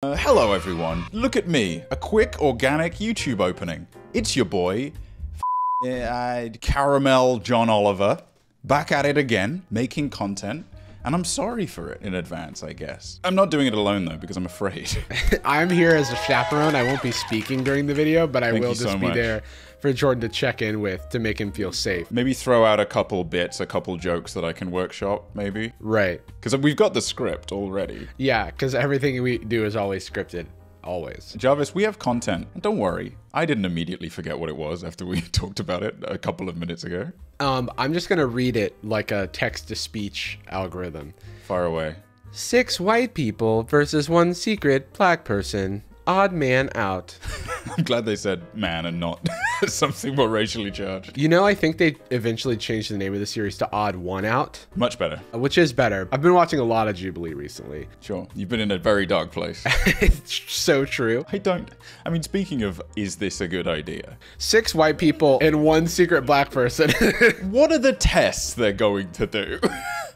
Uh, hello everyone. Look at me, a quick organic YouTube opening. It's your boy, uh, Caramel John Oliver, back at it again, making content. And I'm sorry for it in advance, I guess. I'm not doing it alone though, because I'm afraid. I'm here as a chaperone. I won't be speaking during the video, but I Thank will just so be much. there for Jordan to check in with to make him feel safe. maybe throw out a couple bits, a couple jokes that I can workshop, maybe. Right. Because we've got the script already. Yeah, because everything we do is always scripted. Always. Jarvis, we have content. And don't worry, I didn't immediately forget what it was after we talked about it a couple of minutes ago. Um, I'm just gonna read it like a text-to-speech algorithm. Far away. Six white people versus one secret black person. Odd man out. I'm glad they said man and not something more racially charged. You know, I think they eventually changed the name of the series to Odd One Out, Much better. Uh, which is better. I've been watching a lot of Jubilee recently. Sure. You've been in a very dark place. it's so true. I don't. I mean, speaking of, is this a good idea? Six white people and one secret black person. What are the tests they're going to do?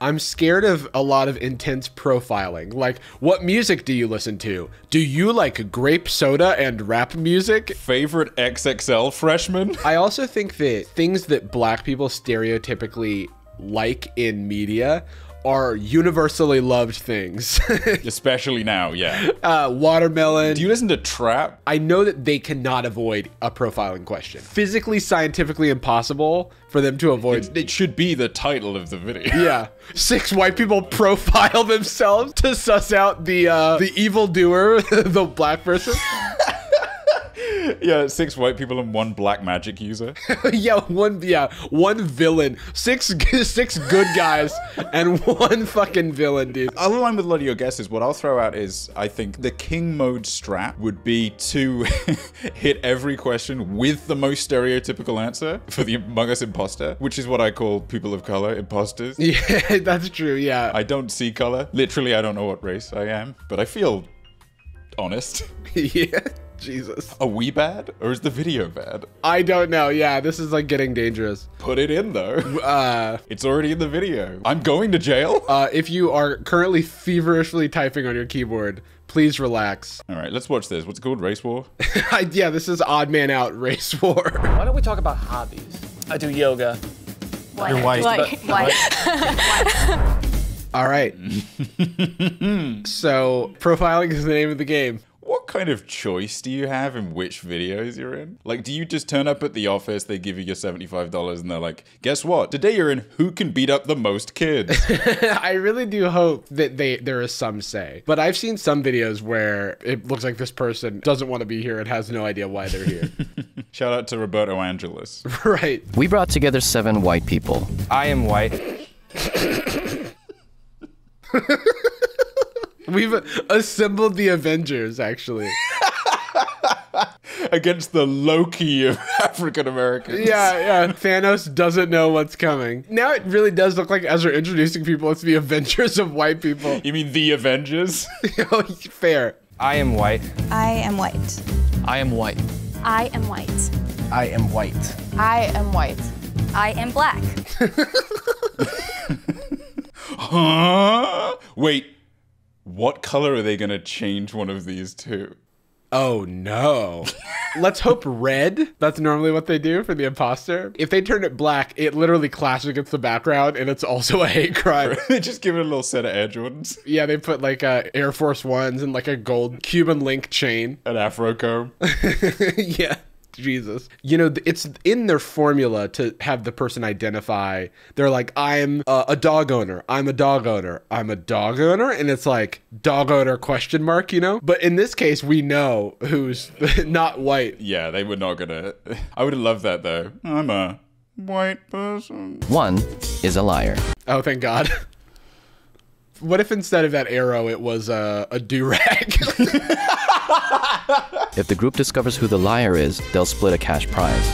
I'm scared of a lot of intense profiling. Like, what music do you listen to? Do you like grape soda and rap music? Favorite XXL freshman? I also think that things that black people stereotypically like in media are universally loved things. Especially now, yeah. uh, watermelon. Do you listen to trap? I know that they cannot avoid a profiling question. Physically, scientifically impossible for them to avoid. It should be the title of the video. Yeah, six white people profile themselves to suss out the uh, the evil doer, the black person. yeah, six white people and one black magic user. yeah, one yeah one villain, six six good guys and one fucking villain, dude. I'll align with a lot of your guesses. What I'll throw out is I think the king mode strat would be to hit every question with the most stereotypical answer for the Among Us imposter, which is what I call people of color imposters. Yeah, that's true. Yeah, I don't see color. Literally, I don't know what race I am, but I feel honest. yeah. Jesus. Are we bad or is the video bad? I don't know. Yeah, this is like getting dangerous. Put it in though. Uh, It's already in the video. I'm going to jail. uh, if you are currently feverishly typing on your keyboard, please relax. All right, let's watch this. What's it called? Race War? I, yeah, this is Odd Man Out Race War. Why don't we talk about hobbies? I do yoga. You're white. White. White. All right. so, profiling is the name of the game. What kind of choice do you have in which videos you're in? Like, do you just turn up at the office, they give you your $75, and they're like, guess what? Today you're in Who Can Beat Up the Most Kids? I really do hope that they there is some say. But I've seen some videos where it looks like this person doesn't want to be here and has no idea why they're here. Shout out to Roberto Angeles. right. We brought together seven white people. I am white. We've assembled the Avengers actually. Against the Loki of African Americans. Yeah, yeah. Thanos doesn't know what's coming. Now it really does look like as we're introducing people, it's the Avengers of white people. You mean the Avengers? Oh, Fair. I am white. I am white. I am white. I am white. I am white. I am white. I am black. huh? Wait, what color are they gonna change one of these to? Oh no. Let's hope red. That's normally what they do for the imposter. If they turn it black, it literally clashes against the background and it's also a hate crime. they just give it a little set of Air Jordans, yeah, they put like uh, Air Force Ones and like a gold Cuban link chain. an Afro comb. yeah. Jesus. You know, it's in their formula to have the person identify. They're like, I'm uh, a dog owner. I'm a dog owner. I'm a dog owner. And it's like, dog owner question mark, you know? But in this case, we know who's not white. Yeah, they were not gonna. I would have loved that though. I'm a white person. One is a liar. Oh, thank God. What if instead of that arrow, it was uh, a do rag? If the group discovers who the liar is, they'll split a cash prize.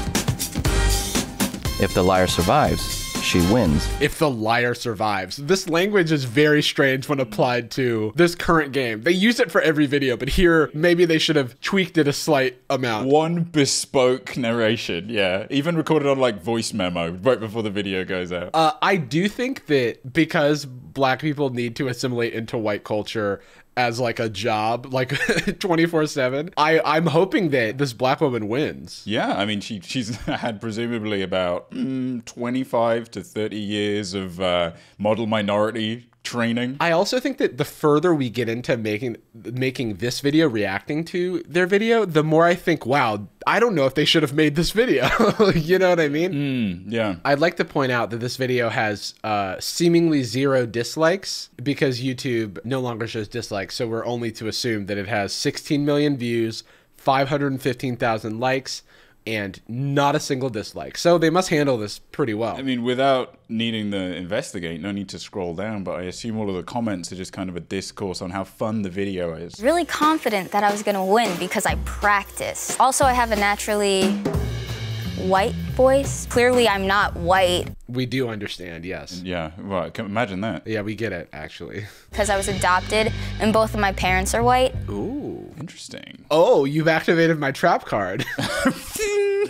If the liar survives, she wins. if the liar survives. This language is very strange when applied to this current game. They use it for every video, but here maybe they should have tweaked it a slight amount. One bespoke narration, yeah. Even recorded on like voice memo right before the video goes out. Uh, I do think that because black people need to assimilate into white culture as like a job, like 24 seven. I I'm hoping that this black woman wins. Yeah, I mean, she she's had presumably about mm, 25 to 30 years of uh, model minority training. I also think that the further we get into making making this video reacting to their video, the more I think, wow, I don't know if they should have made this video. you know what I mean? yeah. I'd like to point out that this video has uh, seemingly zero dislikes because YouTube no longer shows dislikes, so we're only to assume that it has 16 million views, 515,000 likes, and not a single dislike. So they must handle this pretty well. I mean, without needing to investigate, no need to scroll down, but I assume all of the comments are just kind of a discourse on how fun the video is. Really confident that I was gonna win because I practiced. Also, I have a naturally white voice. Clearly, I'm not white we do understand, yes. Yeah, well, I can imagine that. Yeah, we get it, actually. because I was adopted and both of my parents are white. Ooh. Interesting. Oh, you've activated my trap card.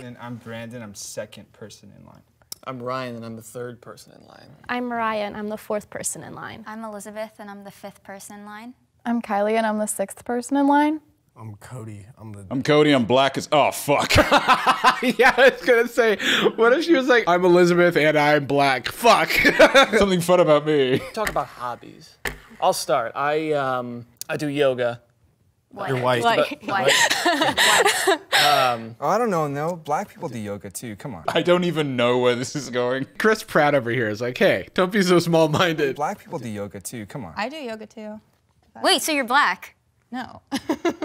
And I'm Brandon. I'm second person in line. I'm Ryan, and I'm the third person in line. I'm Mariah, and I'm the fourth person in line. I'm Elizabeth and I'm the fifth person in line. I'm Kylie and I'm the sixth person in line. I'm Cody. I'm the. I'm Cody. I'm black as. Oh fuck. yeah, I was gonna say, what if she was like, I'm Elizabeth and I'm black? Fuck. Something fun about me. Talk about hobbies. I'll start. I um I do yoga. White. You're white. Like, White. Oh, I don't know. No, black people do yoga too. Come on. I don't even know where this is going. Chris Pratt over here is like, hey, don't be so small minded. Black people do yoga too. Come on. I do yoga too. Wait, so you're black? No.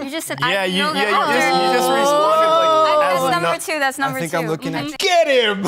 You just said yeah, I do you, yoga yeah, you after. just, you just responded like. I- as that's a number no- two. That's number two. I think two. I'm looking at. Mhm. Get him!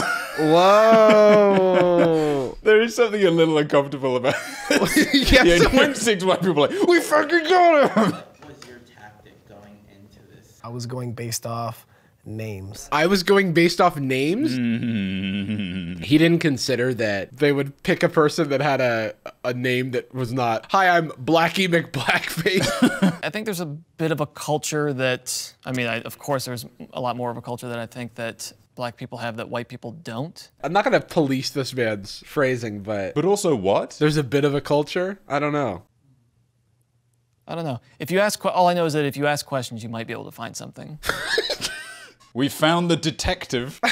Whoa. there is something a little uncomfortable about this. yeah, the someone- instinct white people are like, we fucking got him! was your tactic going into this? I was going based off names. I was going based off names. Mm-hmm. He didn't consider that they would pick a person that had a a name that was not. Hi, I'm Blackie McBlackface. I think there's a bit of a culture that I mean, I, of course, there's a lot more of a culture that I think that black people have that white people don't. I'm not gonna police this man's phrasing, but But also, what? there's a bit of a culture. I don't know. I don't know. If you ask, all I know is that if you ask questions, you might be able to find something. We found the detective.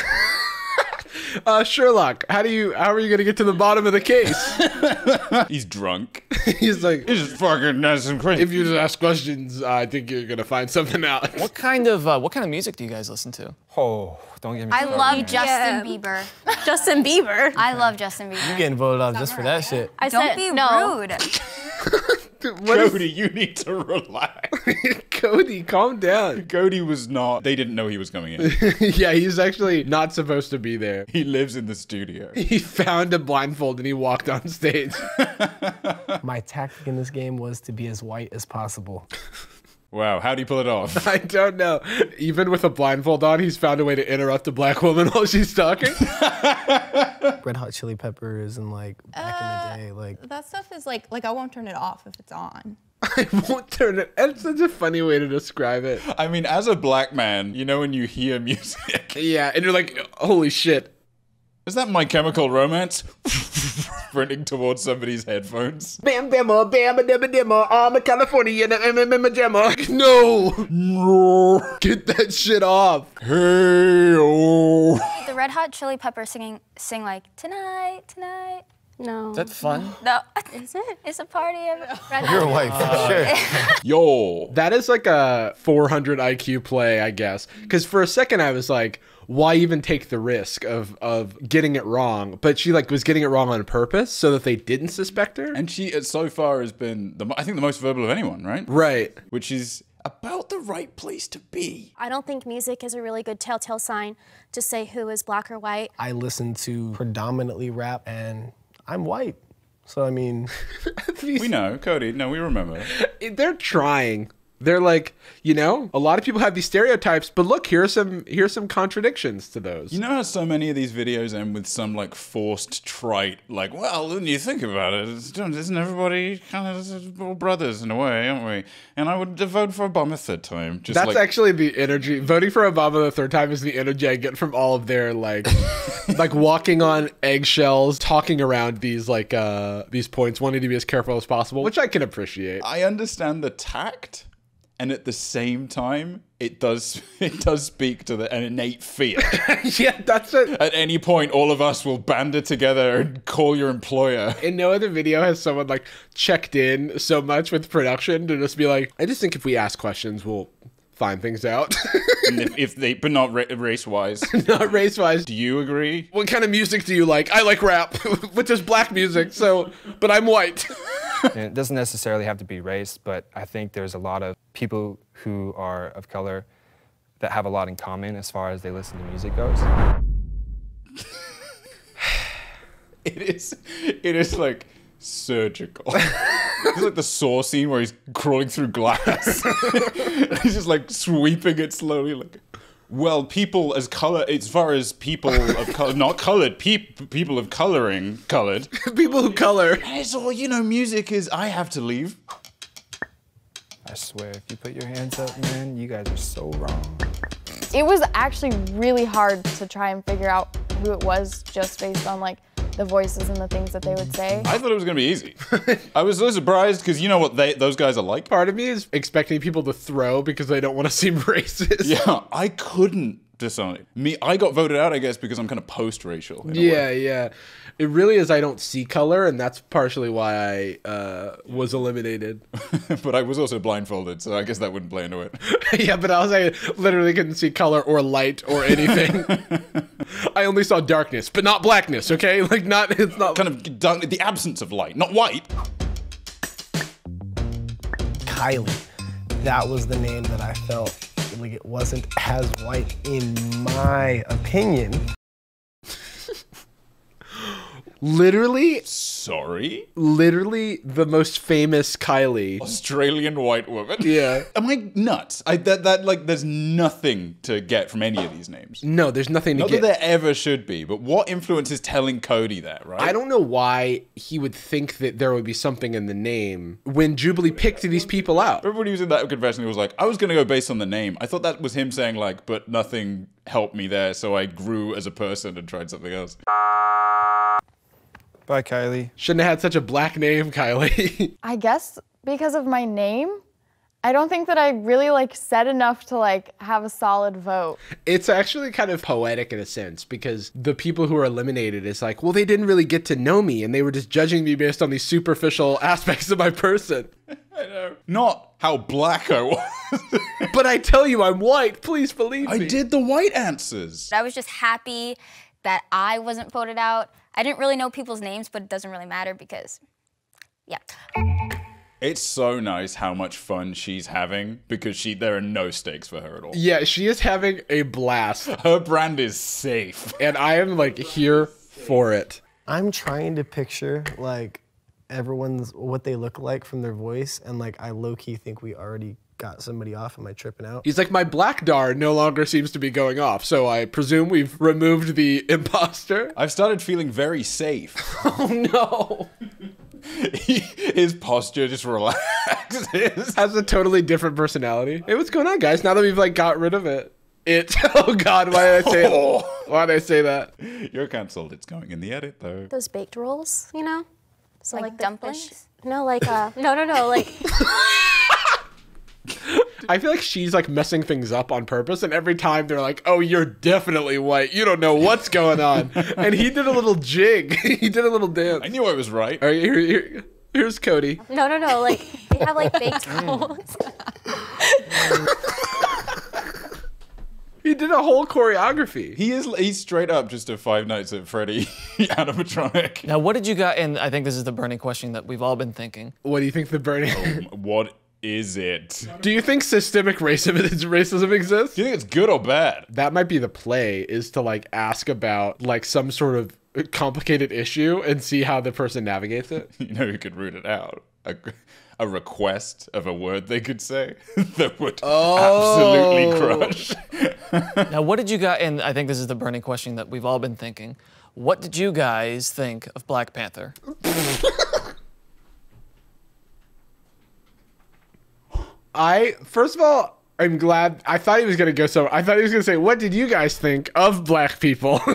Uh, Sherlock, how do you? How are you gonna get to the bottom of the case? He's drunk. He's like, He's just fucking nice and crazy. if you just ask questions, I think you're gonna find something out. what kind of uh, what kind of music do you guys listen to? Oh, don't get me I started. love man. Justin Yeah. Bieber. Justin Bieber. I love Justin Bieber. You getting voted off just for that shit. I Don't said be no. rude. What is- Cody, you need to relax. Cody, calm down. Cody was not. They didn't know he was coming in. yeah, he's actually not supposed to be there. He lives in the studio. He found a blindfold and he walked on stage. My tactic in this game was to be as white as possible. Wow, how do you pull it off? I don't know. Even with a blindfold on, he's found a way to interrupt a black woman while she's talking. Red Hot Chili Peppers and like back in the uh, day, like That stuff is like like I won't turn it off if it's on. I won't turn it. That's such a funny way to describe it. I mean, as a black man, you know when you hear music. Yeah, and you're like, holy shit. Is that My Chemical Romance? Sprinting towards somebody's headphones. Bam, bamma, bam, uh, dimma, dimma, I'm a Californian, I'm a mama jamma. No, No. get that shit off. Hey, oh. The Red Hot Chili Peppers singing, sing like tonight, tonight. No. Is that fun? No, is it? It's a party of Red you're Hot. white for sure. Yo. That is like a 400 IQ play, I guess. Because for a second I was like, why even take the risk of of getting it wrong? But she like was getting it wrong on purpose so that they didn't suspect her. And she, uh, so far, has been, the, I think, the most verbal of anyone, right? right. Which is about the right place to be. I don't think music is a really good telltale sign to say who is black or white. I listen to predominantly rap, and I'm white. So I mean, We know, Cody. No, we remember. They're trying. They're like, you know, a lot of people have these stereotypes, but look, here's some here's some contradictions to those. You know how so many of these videos end with some like forced trite, like, well, when you think about it, it's, isn't everybody kind of all brothers in a way, aren't we? And I would vote for Obama third time. Just That's like, actually the energy. Voting for Obama the third time is the energy I get from all of their like, like walking on eggshells, talking around these like uh these points, wanting to be as careful as possible, which I can appreciate. I understand the tact, and at the same time, it does it does speak to the, an innate fear. yeah, that's it. At any point, all of us will band it together and call your employer. In no other video has someone like checked in so much with production to just be like, I just think if we ask questions, we'll find things out. If, if they, but not ra- race wise. Not race wise. Do you agree? What kind of music do you like? I like rap, which is black music. So, but I'm white. And it doesn't necessarily have to be race, but I think there's a lot of people who are of color that have a lot in common as far as they listen to music goes. It is. It is like surgical. it's like the saw scene where he's crawling through glass. he's just like sweeping it slowly. Like, well, people as color, as far as people of color, not colored, peop, people of coloring, colored. People who color. And it's all you know. Music is. I have to leave. I swear, if you put your hands up, man, you guys are so wrong. It was actually really hard to try and figure out who it was just based on like the voices and the things that they would say. I thought it was gonna be easy. I was so surprised because you know what they those guys are like. Part of me is expecting people to throw because they don't want to seem racist. Yeah, I couldn't decide. Me, I got voted out, I guess, because I'm kind of post-racial. in a way. Yeah, yeah. It really is. I don't see color, and that's partially why I uh, was eliminated. but I was also blindfolded, so I guess that wouldn't play into it. yeah, but I was I literally couldn't see color or light or anything. I only saw darkness, but not blackness. Okay, like not. It's not kind of done the absence of light, not white. Kylie. That was the name that I felt like it wasn't as white in my opinion. Literally. Sorry. Literally the most famous Kylie. Australian white woman. Yeah. Am I nuts? I that that like there's nothing to get from any of these names. No, there's nothing to Not get. Not that there ever should be, but what influence is telling Cody that, right? I don't know why he would think that there would be something in the name when Jubilee picked these people out. Everybody was in that confession who was like, I was gonna go based on the name. I thought that was him saying like, but nothing helped me there, so I grew as a person and tried something else. Bye, Kylie. Shouldn't have had such a black name, Kylie. I guess because of my name, I don't think that I really like said enough to like have a solid vote. it's actually kind of poetic in a sense because the people who are eliminated is like, well, they didn't really get to know me and they were just judging me based on these superficial aspects of my person. I know. Not how black I was. but I tell you, I'm white. Please believe I me. I did the white answers. I was just happy that I wasn't voted out. I didn't really know people's names, but it doesn't really matter because, yeah. It's so nice how much fun she's having because she there are no stakes for her at all. Yeah, she is having a blast. Her brand is safe. And I am like here for it. I'm trying to picture like everyone's what they look like from their voice, and like I low key think we already got somebody off. Am I tripping out? He's like, my black dar no longer seems to be going off, so I presume we've removed the imposter. I've started feeling very safe. Oh no. His posture just relaxes. Has a totally different personality. Hey, what's going on, guys? Now that we've like got rid of it. It oh god, why did I say it? Why did I say that? You're cancelled. It's going in the edit though. Those baked rolls, you know? So Like the dumplings? fish- No, like uh, no, no, no, like I feel like she's like messing things up on purpose, and every time they're like, "Oh, you're definitely white. You don't know what's going on." and he did a little jig. he did a little dance. I knew I was right. All right, here, here, here's Cody. no, no, no, like they have like baked rolls. He did a whole choreography. He is he's straight up just a Five Nights at Freddy animatronic. Now, what did you got? And I think this is the burning question that we've all been thinking. What do you think the burning? Um, what is it? do you think systemic racism racism exists? Do you think it's good or bad? That might be the play is to like ask about like some sort of complicated issue and see how the person navigates it. You know you could root it out? A, a request of a word they could say that would absolutely oh. crush. Now, what did you guys, and I think this is the burning question that we've all been thinking. What did you guys think of Black Panther? I first of all, I'm glad. I thought he was gonna go so. I thought he was gonna say, "What did you guys think of black people?"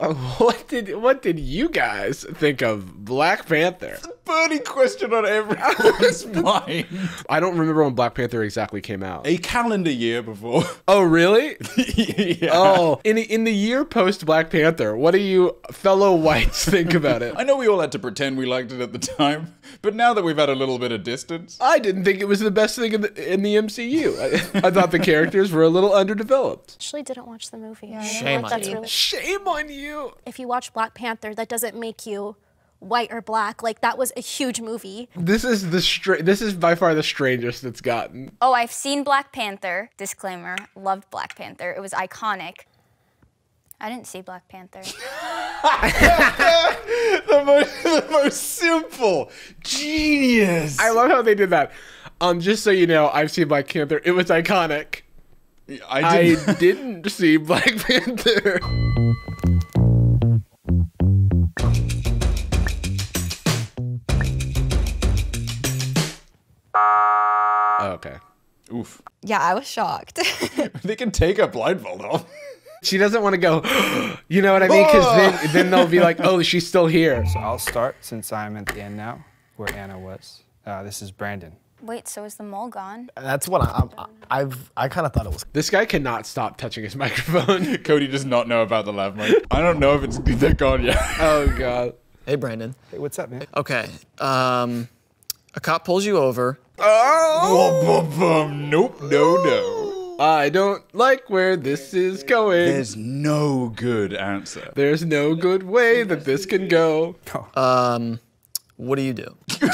what did What did you guys think of Black Panther? Burning question on everyone's mind. I don't remember when Black Panther exactly came out. A calendar year before. Oh, really? yeah. Oh, in the, in the year post Black Panther, what do you fellow whites think about it? I know we all had to pretend we liked it at the time, but now that we've had a little bit of distance, I didn't think it was the best thing in the, in the MCU. I, I thought the characters were a little underdeveloped. Actually, didn't watch the movie. Shame on you. really. Shame on you. If you watch Black Panther, that doesn't make you white or black. Like that was a huge movie. This is the stra- This is by far the strangest it's gotten. Oh, I've seen Black Panther. Disclaimer, loved Black Panther. It was iconic. I didn't see Black Panther. the most, the most simple genius. I love how they did that. Um, just so you know, I've seen Black Panther. It was iconic. I I didn't. didn't see Black Panther. Oof. Yeah, I was shocked. They can take a blindfold off. She doesn't want to go, you know what I mean? Because then, then they'll be like, oh, she's still here. So I'll start since I'm at the end now, where Anna was. Uh, this is Brandon. Wait, so is the mole gone? That's what I, I'm- I've. I kind of thought it was. This guy cannot stop touching his microphone. Cody does not know about the lav mic. I don't know if it's they're gone yet. oh, God. Hey, Brandon. Hey, what's up, man? Okay. Um, a cop pulls you over. Bum, bum, bum. Nope, no, no. I don't like where this is going. There's no good answer. There's no good way that this can go. Um, what do you do?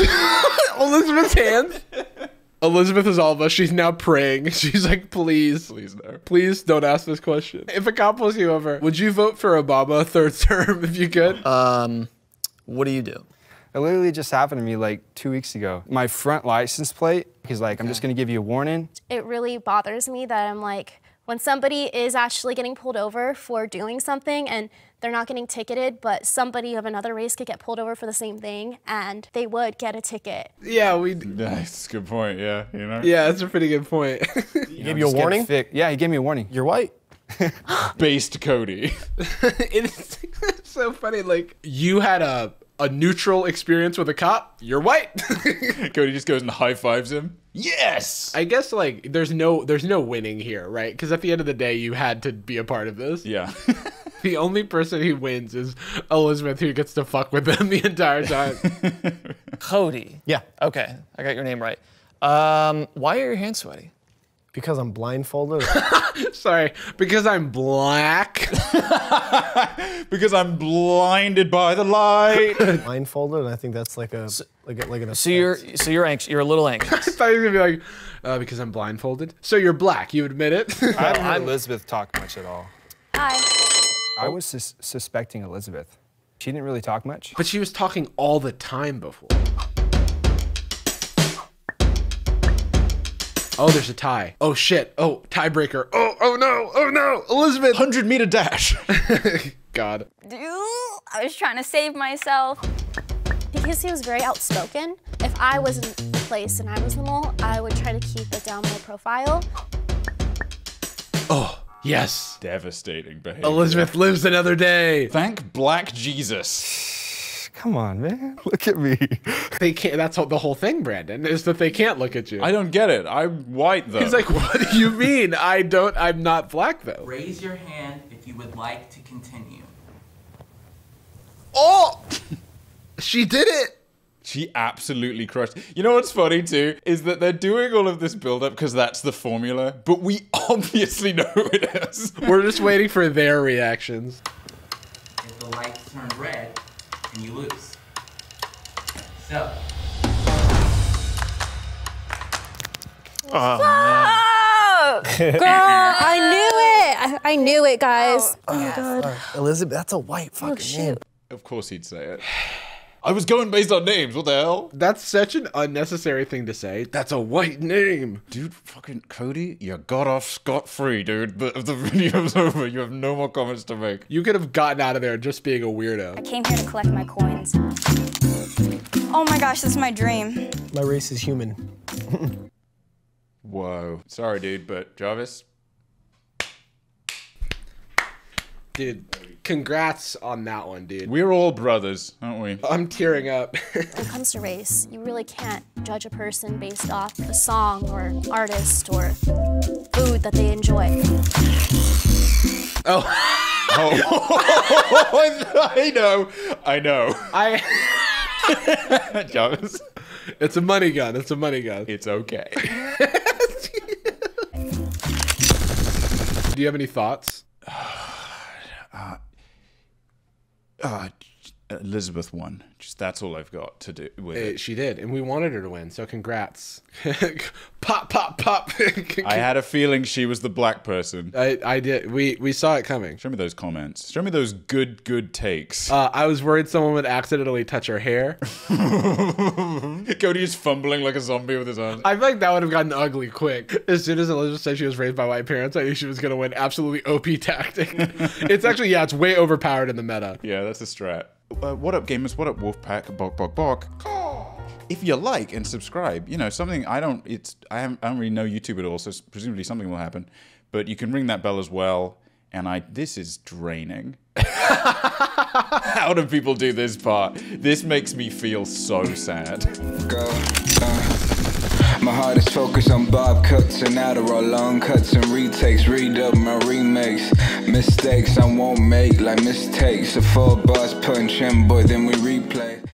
Elizabeth's hands. Elizabeth is all of us. She's now praying. She's like, please, Please no. please don't ask this question. If a cop pulls you over, would you vote for Obama a third term if you could? Um, what do you do? It literally just happened to me like two weeks ago. My front license plate, he's like, I'm just gonna give you a warning. It really bothers me that I'm like, when somebody is actually getting pulled over for doing something and they're not getting ticketed, but somebody of another race could get pulled over for the same thing and they would get a ticket. yeah, we. That's a good point. Yeah, you know. Yeah, that's a pretty good point. He gave you a warning. fi- yeah, he gave me a warning. You're white. Based Cody. it's so funny. Like you had a a neutral experience with a cop. You're white. Cody just goes and high fives him. Yes. I guess like there's no there's no winning here, right? Because at the end of the day, you had to be a part of this. Yeah. The only person who wins is Elizabeth, who gets to fuck with them the entire time. Cody. Yeah. Okay, I got your name right. Um, why are your hands sweaty? Because I'm blindfolded. Sorry, because I'm black. because I'm blinded by the light. blindfolded, and I think that's like a like a, like an. So you're so you're anxious. You're a little anxious. I thought you were gonna be like, uh, because I'm blindfolded. So you're black. You admit it? I haven't heard Elizabeth talk much at all. Hi. I was sus- suspecting Elizabeth. She didn't really talk much. but she was talking all the time before. Oh, there's a tie. Oh shit. Oh, tiebreaker. Oh, oh no. Oh no. Elizabeth. 100 meter dash. God. I was trying to save myself. Because he was very outspoken, if I was in place and I was the mole, I would try to keep a down low profile. Oh, yes. Devastating behavior. Elizabeth lives another day. Thank Black Jesus. Come on, man. Look at me. They can't. That's the whole thing, Brandon, is that they can't look at you. I don't get it. I'm white though. He's like, what do you mean? I don't. I'm not black though. Raise your hand if you would like to continue. Oh, she did it. She absolutely crushed. You know what's funny too is that they're doing all of this build up because that's the formula, but we obviously know who it is. We're just waiting for their reactions. If the lights turn red, then you lose. So, Oh, girl, I knew it. I, I knew it, guys. Oh, oh my god. Elizabeth, that's a white oh, fucking name. Of course he'd say it. I was going based on names. What the hell? That's such an unnecessary thing to say. That's a white name. Dude, fucking Cody, you got off scot free, dude. But if the video's over, you have no more comments to make. You could have gotten out of there just being a weirdo. I came here to collect my coins. Oh my gosh, this is my dream. My race is human. Whoa. Sorry, dude, but Jarvis, Dude, congrats on that one, dude. we're all brothers, aren't we? I'm tearing up. When it comes to race, you really can't judge a person based off a song or artist or food that they enjoy. Oh, oh, I know. I know. I. Jarvis, It's a money gun. It's a money gun. it's okay. Do you have any thoughts? Uh, oh, Elizabeth won. Just that's all I've got to do with Uh, it. she did, and we wanted her to win, so congrats. pop, pop, pop. I had a feeling she was the black person. I, I did. We we saw it coming. Show me those comments. Show me those good, good takes. Uh, I was worried someone would accidentally touch her hair. Cody is fumbling like a zombie with his arms. I feel like that would have gotten ugly quick. As soon as Elizabeth said she was raised by white parents, I knew she was going to win absolutely OP tactic. it's actually, yeah, it's way overpowered in the meta. Yeah, that's a strat. Uh, what up, gamers? What up, Wolfpack? Bok, bok, bok. If you like and subscribe, you know something. I don't. It's I, haven't, I don't really know YouTube at all, so presumably something will happen. But you can ring that bell as well. And I, this is draining. How do people do this part? This makes me feel so sad. go. My heart is focused on Bob cuts and Adderall, long cuts and retakes. Read up my remakes. Mistakes I won't make, like mistakes. A full boss punch in, boy, then we replay.